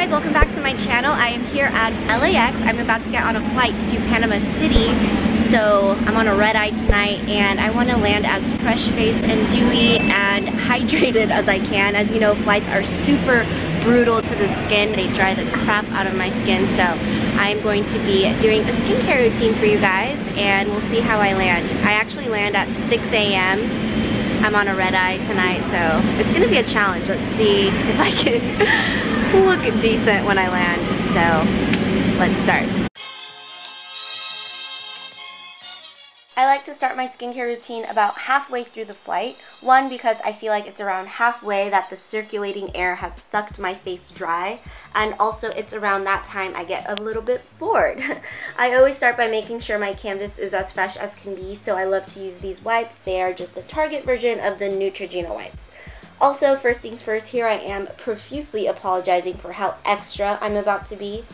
guys, welcome back to my channel. I am here at LAX. I'm about to get on a flight to Panama City. So I'm on a red eye tonight and I want to land as fresh faced and dewy and hydrated as I can. As you know, flights are super brutal to the skin. They dry the crap out of my skin. So I'm going to be doing a skincare routine for you guys and we'll see how I land. I actually land at 6 a.m. I'm on a red eye tonight, so it's gonna be a challenge. Let's see if I can look decent when I land. So let's start. I like to start my skincare routine about halfway through the flight. One, because I feel like it's around halfway that the circulating air has sucked my face dry. And also it's around that time I get a little bit bored. I always start by making sure my canvas is as fresh as can be, so I love to use these wipes. They are just the Target version of the Neutrogena wipes. Also, first things first, here I am profusely apologizing for how extra I'm about to be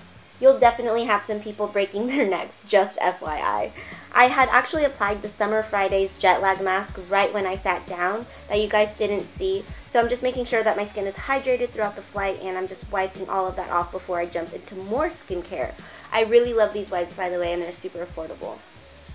you'll definitely have some people breaking their necks, just FYI. I had actually applied the Summer Fridays jet lag mask right when I sat down that you guys didn't see. So I'm just making sure that my skin is hydrated throughout the flight and I'm just wiping all of that off before I jump into more skincare. I really love these wipes by the way and they're super affordable.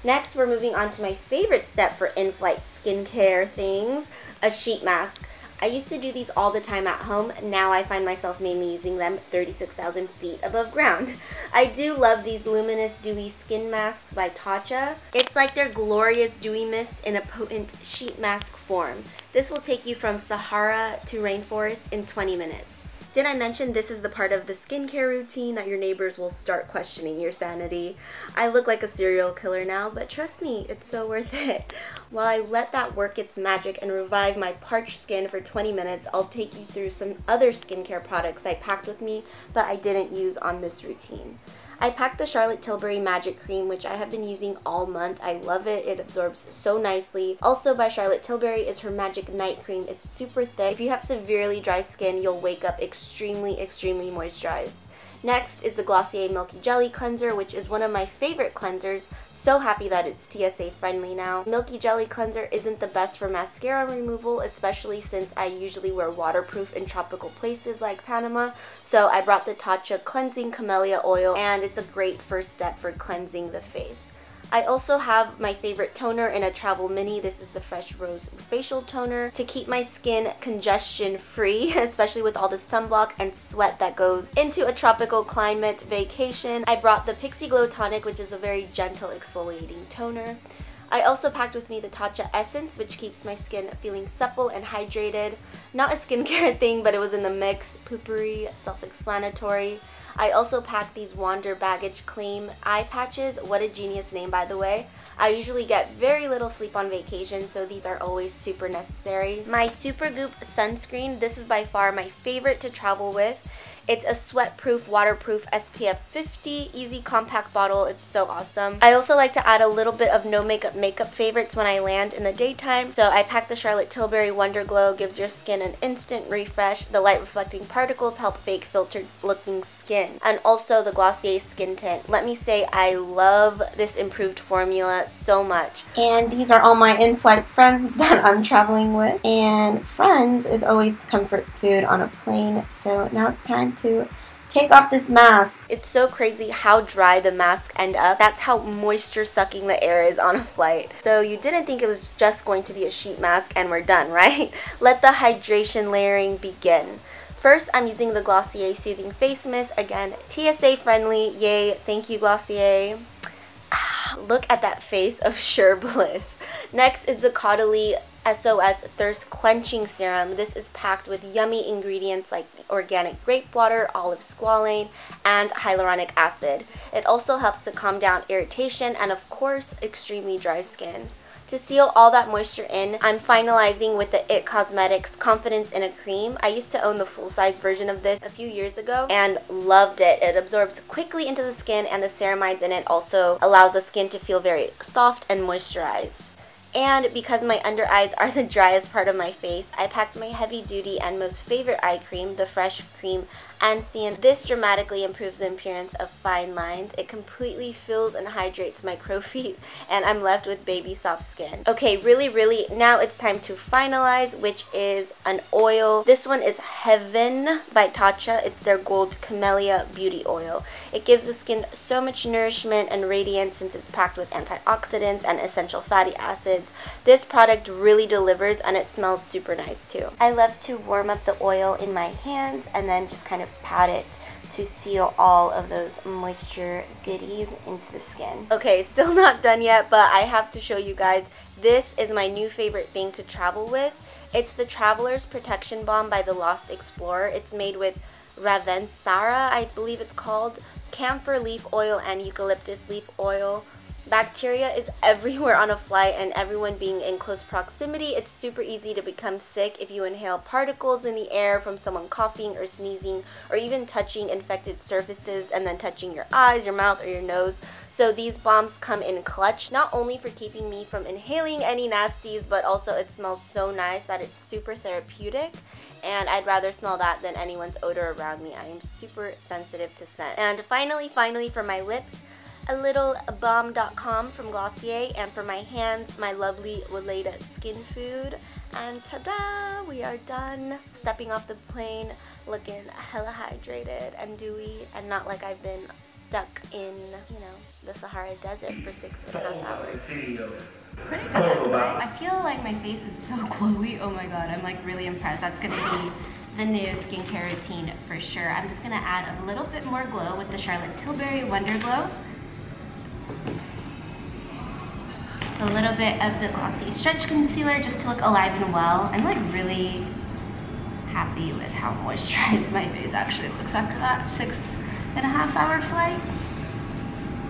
Next, we're moving on to my favorite step for in-flight skincare things, a sheet mask. I used to do these all the time at home. Now I find myself mainly using them 36,000 feet above ground. I do love these Luminous Dewy Skin Masks by Tatcha. It's like their glorious dewy mist in a potent sheet mask form. This will take you from Sahara to rainforest in 20 minutes. Did I mention this is the part of the skincare routine that your neighbors will start questioning your sanity? I look like a serial killer now, but trust me, it's so worth it. While I let that work its magic and revive my parched skin for 20 minutes, I'll take you through some other skincare products I packed with me, but I didn't use on this routine. I packed the Charlotte Tilbury Magic Cream, which I have been using all month. I love it. It absorbs so nicely. Also by Charlotte Tilbury is her Magic Night Cream. It's super thick. If you have severely dry skin, you'll wake up extremely, extremely moisturized. Next is the Glossier Milky Jelly Cleanser, which is one of my favorite cleansers. So happy that it's TSA friendly now. Milky Jelly Cleanser isn't the best for mascara removal, especially since I usually wear waterproof in tropical places like Panama. So I brought the Tatcha Cleansing Camellia Oil, and it's a great first step for cleansing the face. I also have my favorite toner in a travel mini. This is the Fresh Rose Facial Toner to keep my skin congestion free, especially with all the sunblock and sweat that goes into a tropical climate vacation. I brought the Pixi Glow Tonic, which is a very gentle exfoliating toner. I also packed with me the Tatcha Essence, which keeps my skin feeling supple and hydrated. Not a skincare thing, but it was in the mix. Poo-Pourri, self-explanatory. I also packed these Wander Baggage Claim eye patches. What a genius name, by the way. I usually get very little sleep on vacation, so these are always super necessary. My Supergoop sunscreen, this is by far my favorite to travel with. It's a sweat-proof, waterproof SPF 50 easy compact bottle. It's so awesome. I also like to add a little bit of no makeup makeup favorites when I land in the daytime. So I pack the Charlotte Tilbury Wonder Glow. Gives your skin an instant refresh. The light reflecting particles help fake filtered looking skin. And also the Glossier Skin Tint. Let me say I love this improved formula so much. And these are all my in-flight friends that I'm traveling with. And friends is always comfort food on a plane. So now it's time to take off this mask. It's so crazy how dry the mask end up. That's how moisture sucking the air is on a flight. So you didn't think it was just going to be a sheet mask and we're done, right? Let the hydration layering begin. First, I'm using the Glossier Soothing Face Mist. Again, TSA friendly. Yay. Thank you, Glossier. look at that face of sure bliss. Next is the Caudalie SOS Thirst Quenching Serum. This is packed with yummy ingredients like organic grape water, olive squalane, and hyaluronic acid. It also helps to calm down irritation and of course extremely dry skin. To seal all that moisture in, I'm finalizing with the IT Cosmetics Confidence in a Cream. I used to own the full-size version of this a few years ago and loved it. It absorbs quickly into the skin and the ceramides in it also allows the skin to feel very soft and moisturized. And because my under eyes are the driest part of my face, I packed my heavy duty and most favorite eye cream, the Fresh Creme Ancienne. This dramatically improves the appearance of fine lines. It completely fills and hydrates my crow feet and I'm left with baby soft skin. Okay, really, really, now it's time to finalize, which is an oil. This one is Heaven by Tatcha. It's their Gold Camellia Beauty Oil. It gives the skin so much nourishment and radiance since it's packed with antioxidants and essential fatty acids. This product really delivers and it smells super nice too. I love to warm up the oil in my hands and then just kind of pat it to seal all of those moisture goodies into the skin. Okay, still not done yet, but I have to show you guys. This is my new favorite thing to travel with. It's the Traveler's Protection Balm by the Lost Explorer. It's made with Ravensara, I believe it's called, camphor leaf oil and eucalyptus leaf oil. Bacteria is everywhere on a flight and everyone being in close proximity. It's super easy to become sick if you inhale particles in the air from someone coughing or sneezing or even touching infected surfaces and then touching your eyes, your mouth, or your nose. So these balms come in clutch, not only for keeping me from inhaling any nasties, but also it smells so nice that it's super therapeutic and I'd rather smell that than anyone's odor around me. I am super sensitive to scent. And finally, finally for my lips, a little Balm Dotcom from Glossier, and for my hands, my lovely Weleda Skin Food. And ta-da! We are done. Stepping off the plane, looking hella hydrated and dewy, and not like I've been stuck in, you know, the Sahara Desert for six and a half hours. Pretty good. I feel like my face is so glowy. Oh my god, I'm like really impressed. That's gonna be the new skincare routine for sure. I'm just gonna add a little bit more glow with the Charlotte Tilbury Wonder Glow. A little bit of the Glossy Stretch Concealer just to look alive and well. I'm like really happy with how moisturized my face actually looks after that six and a half hour flight.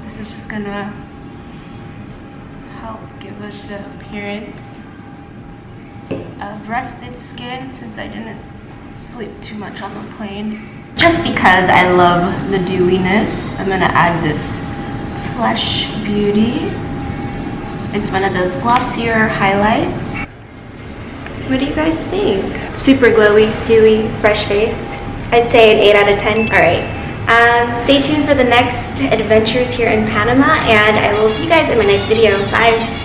This is just gonna help give us the appearance of rested skin since I didn't sleep too much on the plane. Just because I love the dewiness, I'm gonna add this Flesh Beauty it's one of those glossier highlights. What do you guys think? Super glowy, dewy, fresh faced. I'd say an 8 out of 10. Alright. Um, stay tuned for the next adventures here in Panama and I will see you guys in my next video. Bye!